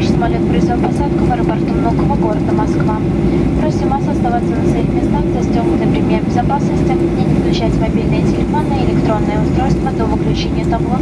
Наш самолет произвел посадку в аэропорт Внуково города Москва. Просим вас оставаться на своих местах, застегнуты премия безопасности и не включать мобильные телефоны и электронные устройства до выключения табло